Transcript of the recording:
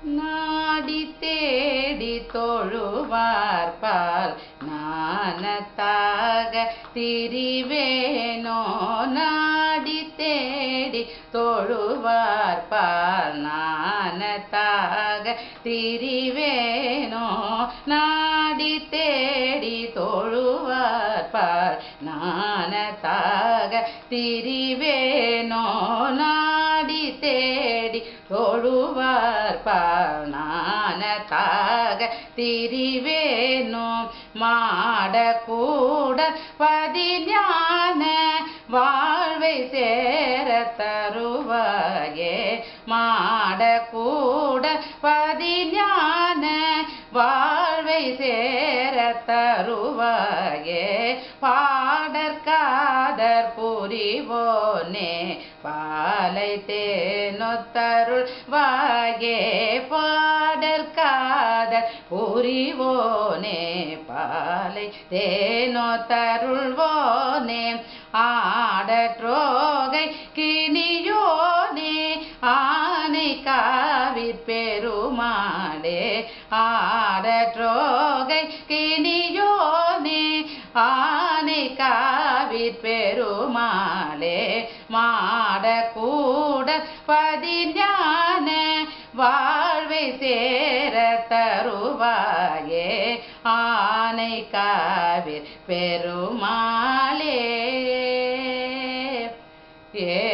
நாடி தேடி தொழுவார்பால் நானத்தாக திரிவேனோ நாடி தேடி தொழுவார்பால் நானத்தாக திரிவேனோ நாடி தேடி தொழுவார்பால் நானத்தாக திரிவேனோ நாடி தேடி தொழுவார்பால் நாணத்தாக மாடக்கூட பதிஞான வாழ்வை சேர தருவாயே. மாடக்கூட பதிஞான வாழ்வை சேர தருவாயே. பா பாடற்காதர் புரிவோனே பாலை தேனொத்தருள் வாகே பாடற்காதர் புரிவோனே பாலை தேனொத்தருள்வோனே ஆடற்றோகை கிணியோனே ஆனை காவிற் பெருமாடே ஆடற்றோகை கிணியோனே ஆ மாலே மாடக்கூட பதிஞான வாழ்வை சேர தருவாயே ஆனை காவிர் பெருமாளே. ஏ